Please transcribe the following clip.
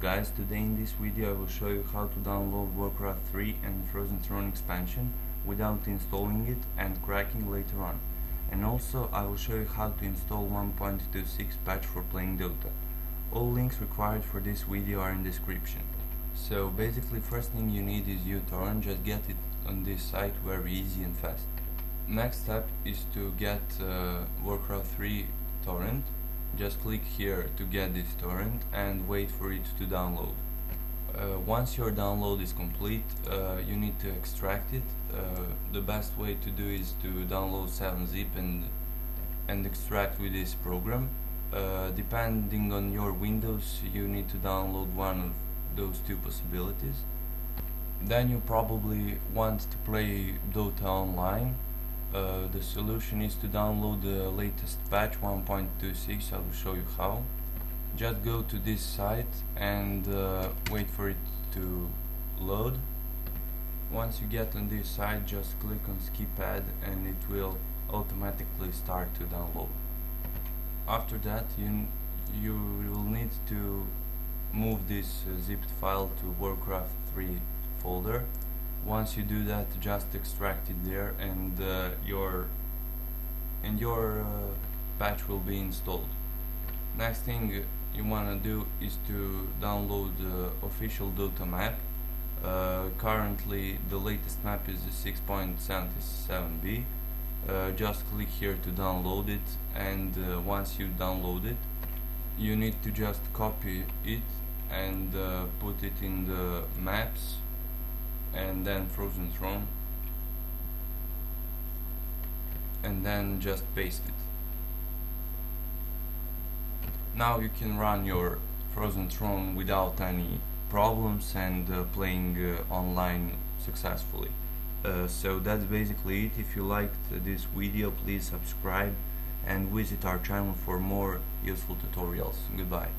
guys, today in this video I will show you how to download Warcraft 3 and Frozen Throne expansion without installing it and cracking later on. And also I will show you how to install 1.26 patch for playing Dota. All links required for this video are in description. So basically first thing you need is uTorrent, just get it on this site very easy and fast. Next step is to get uh, Warcraft 3 torrent just click here to get this torrent and wait for it to download. Uh, once your download is complete, uh, you need to extract it. Uh, the best way to do is to download 7-zip and and extract with this program. Uh, depending on your Windows, you need to download one of those two possibilities. Then you probably want to play Dota online uh, the solution is to download the latest patch 1.26 I will show you how. Just go to this site and uh, wait for it to load. Once you get on this site just click on skip ad and it will automatically start to download. After that you you will need to move this uh, zipped file to warcraft 3 folder once you do that just extract it there and uh, your and your uh, patch will be installed. Next thing you want to do is to download the official Dota map. Uh, currently the latest map is 6.77b uh, just click here to download it and uh, once you download it you need to just copy it and uh, put it in the maps and then frozen throne and then just paste it. Now you can run your frozen throne without any problems and uh, playing uh, online successfully. Uh, so that's basically it. If you liked this video please subscribe and visit our channel for more useful tutorials. Goodbye